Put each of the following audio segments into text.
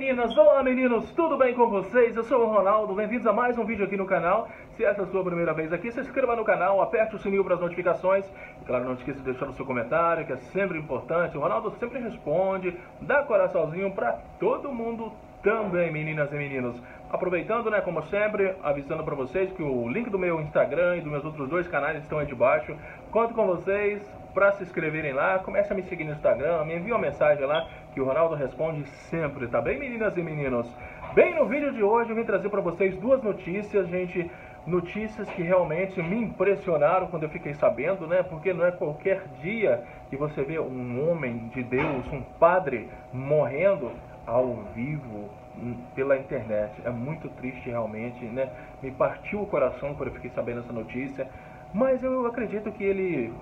meninas, olá meninos, tudo bem com vocês? Eu sou o Ronaldo, bem-vindos a mais um vídeo aqui no canal. Se essa é a sua primeira vez aqui, se inscreva no canal, aperte o sininho para as notificações. E claro, não esqueça de deixar o seu comentário, que é sempre importante. O Ronaldo sempre responde, dá coraçãozinho para todo mundo também, meninas e meninos. Aproveitando, né, como sempre, avisando para vocês que o link do meu Instagram e dos meus outros dois canais estão aí debaixo. Conto com vocês para se inscreverem lá, comece a me seguir no Instagram, me envie uma mensagem lá que o Ronaldo responde sempre, tá bem, meninas e meninos? Bem, no vídeo de hoje eu vim trazer para vocês duas notícias, gente, notícias que realmente me impressionaram quando eu fiquei sabendo, né? Porque não é qualquer dia que você vê um homem de Deus, um padre morrendo ao vivo hum, pela internet. É muito triste realmente, né? Me partiu o coração quando eu fiquei sabendo essa notícia. Mas eu acredito que ele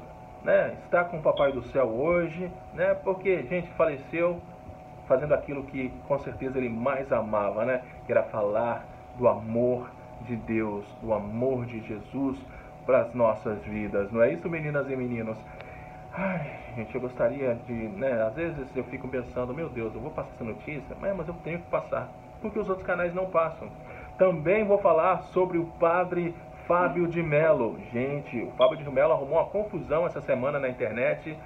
né, está com o Papai do Céu hoje, né, porque, gente, faleceu fazendo aquilo que com certeza ele mais amava, né, que era falar do amor de Deus, do amor de Jesus para as nossas vidas. Não é isso, meninas e meninos? Ai, gente, eu gostaria de, né, às vezes eu fico pensando, meu Deus, eu vou passar essa notícia, mas, mas eu tenho que passar, porque os outros canais não passam. Também vou falar sobre o padre Fábio de Mello. Gente, o Fábio de Mello arrumou uma confusão essa semana na internet.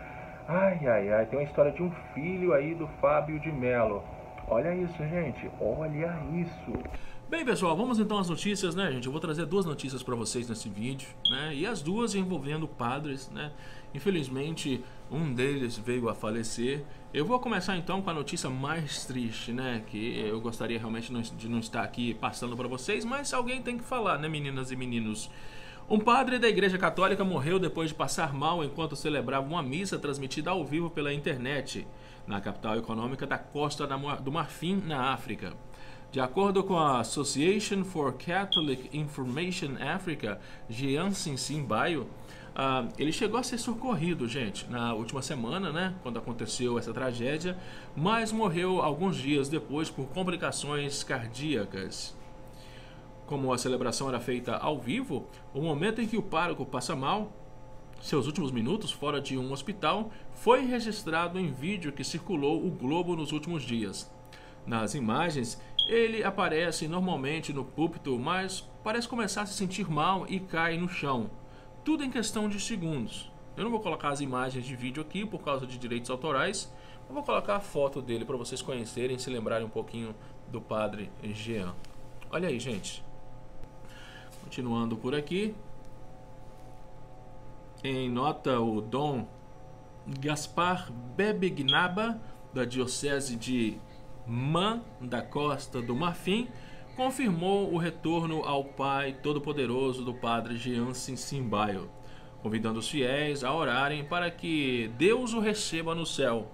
Ai, ai, ai, tem uma história de um filho aí do Fábio de Mello. Olha isso, gente, olha isso. Bem, pessoal, vamos então às notícias, né, gente? Eu vou trazer duas notícias para vocês nesse vídeo, né? E as duas envolvendo padres, né? Infelizmente, um deles veio a falecer. Eu vou começar então com a notícia mais triste, né? Que eu gostaria realmente de não estar aqui passando para vocês, mas alguém tem que falar, né, meninas e meninos? Um padre da Igreja Católica morreu depois de passar mal enquanto celebrava uma missa transmitida ao vivo pela internet, na capital econômica da Costa do Marfim, na África. De acordo com a Association for Catholic Information Africa, Jansen Simbaio, uh, ele chegou a ser socorrido, gente, na última semana, né, quando aconteceu essa tragédia, mas morreu alguns dias depois por complicações cardíacas. Como a celebração era feita ao vivo, o momento em que o pároco passa mal, seus últimos minutos fora de um hospital, foi registrado em vídeo que circulou o globo nos últimos dias. Nas imagens, ele aparece normalmente no púlpito, mas parece começar a se sentir mal e cai no chão. Tudo em questão de segundos. Eu não vou colocar as imagens de vídeo aqui por causa de direitos autorais. Eu vou colocar a foto dele para vocês conhecerem e se lembrarem um pouquinho do padre Jean. Olha aí, gente. Continuando por aqui. Em nota, o Dom Gaspar Bebegnaba, da Diocese de Man da Costa do Marfim, confirmou o retorno ao Pai Todo-Poderoso do Padre Jeansin Simbaio, convidando os fiéis a orarem para que Deus o receba no céu.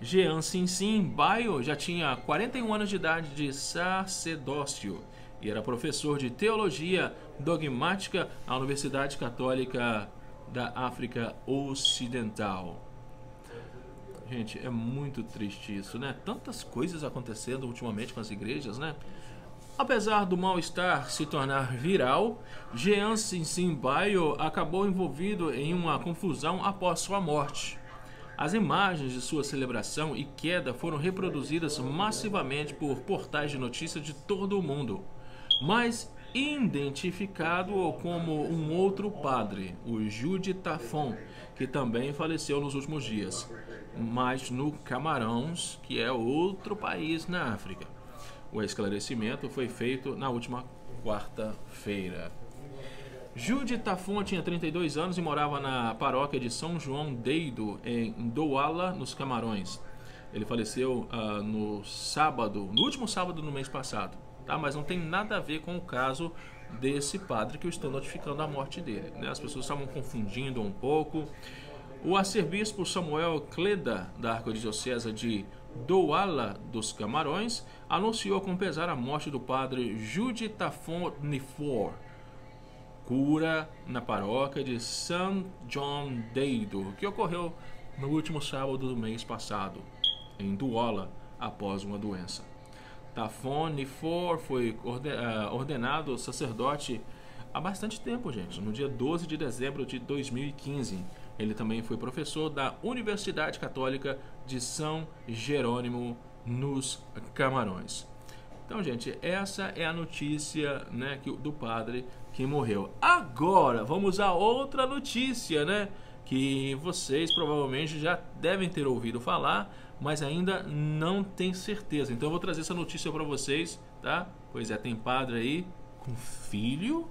Jeansin Simbaio já tinha 41 anos de idade de sacerdócio e era professor de teologia dogmática na Universidade Católica da África Ocidental. Gente, é muito triste isso, né? Tantas coisas acontecendo ultimamente com as igrejas, né? Apesar do mal-estar se tornar viral, Jean Simbaio acabou envolvido em uma confusão após sua morte. As imagens de sua celebração e queda foram reproduzidas massivamente por portais de notícias de todo o mundo, mas identificado como um outro padre, o Jude Tafon, que também faleceu nos últimos dias mas no Camarões, que é outro país na África. O esclarecimento foi feito na última quarta-feira. Jude Tafon tinha 32 anos e morava na paróquia de São João Deido, em Douala, nos Camarões. Ele faleceu uh, no sábado, no último sábado do mês passado, tá? mas não tem nada a ver com o caso desse padre que eu estou notificando a morte dele. Né? As pessoas estavam confundindo um pouco. O arcebispo Samuel Cleda, da Arquidiocese de Douala dos Camarões, anunciou com pesar a morte do padre Jude Tafon Nifor, cura na paróquia de St. John Deido, que ocorreu no último sábado do mês passado, em Douala, após uma doença. Tafon Nifor foi eh, ordenado sacerdote há bastante tempo, gente, no dia 12 de dezembro de 2015 ele também foi professor da Universidade Católica de São Jerônimo nos Camarões. Então, gente, essa é a notícia né, que, do padre que morreu. Agora, vamos a outra notícia, né? Que vocês provavelmente já devem ter ouvido falar, mas ainda não tem certeza. Então, eu vou trazer essa notícia para vocês, tá? Pois é, tem padre aí com filho.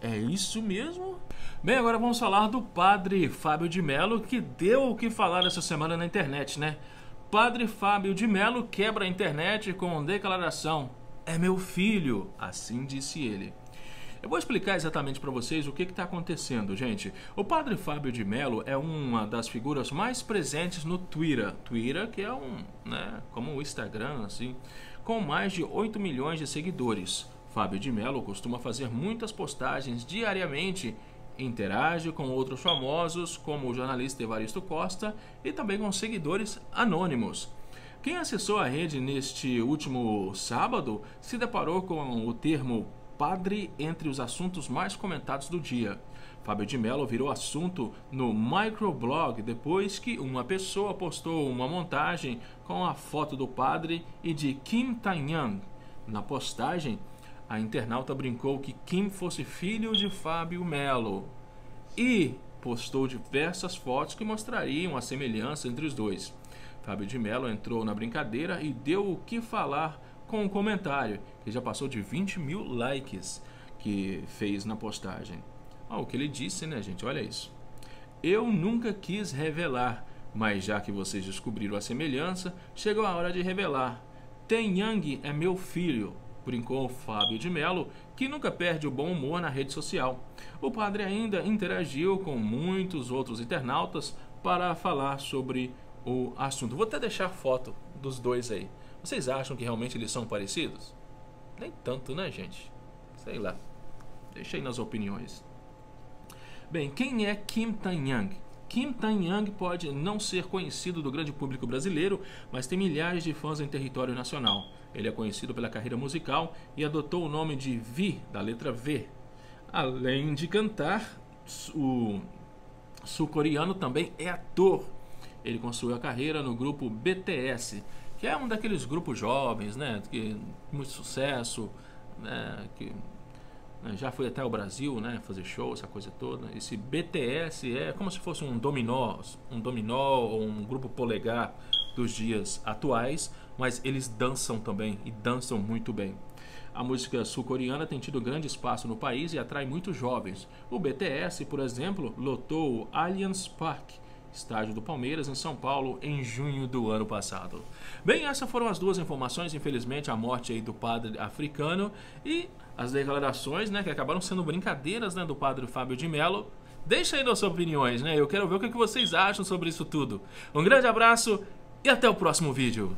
É isso mesmo? Bem, agora vamos falar do padre Fábio de Mello, que deu o que falar essa semana na internet, né? Padre Fábio de Mello quebra a internet com declaração: É meu filho, assim disse ele. Eu vou explicar exatamente para vocês o que está acontecendo, gente. O Padre Fábio de Mello é uma das figuras mais presentes no Twitter. Twitter, que é um, né, como o Instagram, assim, com mais de 8 milhões de seguidores. Fábio de Mello costuma fazer muitas postagens diariamente interage com outros famosos, como o jornalista Evaristo Costa, e também com seguidores anônimos. Quem acessou a rede neste último sábado se deparou com o termo padre entre os assuntos mais comentados do dia. Fábio de Mello virou assunto no microblog depois que uma pessoa postou uma montagem com a foto do padre e de Kim Tae-young. Na postagem, a internauta brincou que Kim fosse filho de Fábio Melo e postou diversas fotos que mostrariam a semelhança entre os dois. Fábio de Mello entrou na brincadeira e deu o que falar com um comentário que já passou de 20 mil likes que fez na postagem. Ah, o que ele disse, né, gente? Olha isso. Eu nunca quis revelar, mas já que vocês descobriram a semelhança, chegou a hora de revelar. Ten Yang é meu filho brincou Fábio de Mello, que nunca perde o bom humor na rede social. O padre ainda interagiu com muitos outros internautas para falar sobre o assunto. Vou até deixar foto dos dois aí. Vocês acham que realmente eles são parecidos? Nem tanto, né, gente? Sei lá. Deixa aí nas opiniões. Bem, quem é Kim Tae-young? Kim Tae-young pode não ser conhecido do grande público brasileiro, mas tem milhares de fãs em território nacional. Ele é conhecido pela carreira musical e adotou o nome de Vi, da letra V. Além de cantar, o sul-coreano também é ator. Ele construiu a carreira no grupo BTS, que é um daqueles grupos jovens, né, que muito sucesso, né, que né, já foi até o Brasil, né, fazer show, essa coisa toda. Esse BTS é como se fosse um dominó, um dominó ou um grupo polegar dos dias atuais, mas eles dançam também e dançam muito bem. A música sul-coreana tem tido grande espaço no país e atrai muitos jovens. O BTS, por exemplo, lotou o Allianz Parque, estádio do Palmeiras, em São Paulo, em junho do ano passado. Bem, essas foram as duas informações. Infelizmente, a morte aí do padre africano e as declarações, né, que acabaram sendo brincadeiras, né, do padre Fábio de Mello. Deixa aí nas suas opiniões, né? Eu quero ver o que vocês acham sobre isso tudo. Um grande abraço e até o próximo vídeo.